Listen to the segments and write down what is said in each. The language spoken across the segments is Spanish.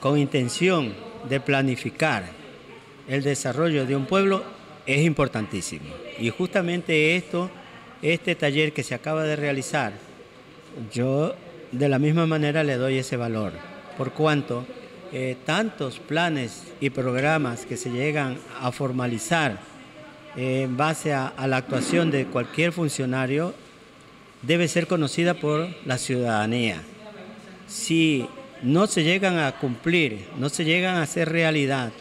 con intención de planificar el desarrollo de un pueblo es importantísimo. Y justamente esto, este taller que se acaba de realizar, yo de la misma manera le doy ese valor, por cuanto eh, tantos planes y programas que se llegan a formalizar en base a, a la actuación de cualquier funcionario debe ser conocida por la ciudadanía. Si no se llegan a cumplir, no se llegan a hacer realidad,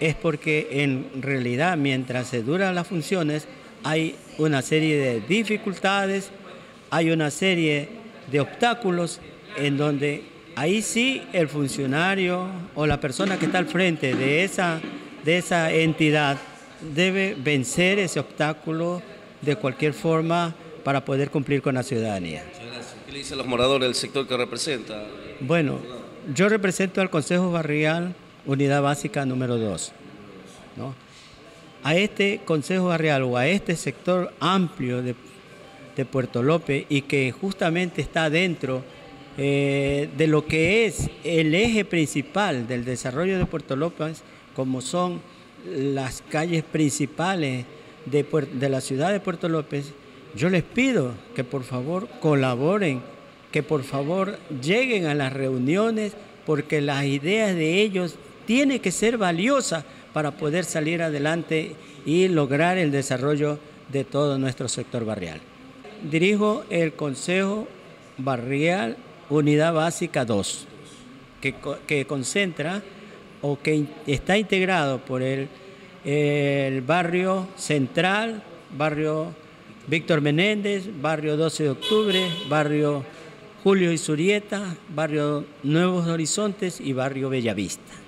es porque en realidad mientras se duran las funciones hay una serie de dificultades, hay una serie de obstáculos en donde ahí sí el funcionario o la persona que está al frente de esa, de esa entidad debe vencer ese obstáculo de cualquier forma para poder cumplir con la ciudadanía. ¿Qué le dicen los moradores del sector que representa? Bueno, yo represento al Consejo Barrial Unidad Básica número 2. ¿no? A este Consejo Barrial o a este sector amplio de, de Puerto López y que justamente está dentro eh, de lo que es el eje principal del desarrollo de Puerto López, como son las calles principales de, de la ciudad de Puerto López, yo les pido que por favor colaboren, que por favor lleguen a las reuniones, porque las ideas de ellos tienen que ser valiosas para poder salir adelante y lograr el desarrollo de todo nuestro sector barrial. Dirijo el Consejo Barrial Unidad Básica 2, que, que concentra o que está integrado por el, el barrio central, barrio Víctor Menéndez, barrio 12 de octubre, barrio Julio Isurieta, barrio Nuevos Horizontes y barrio Bellavista.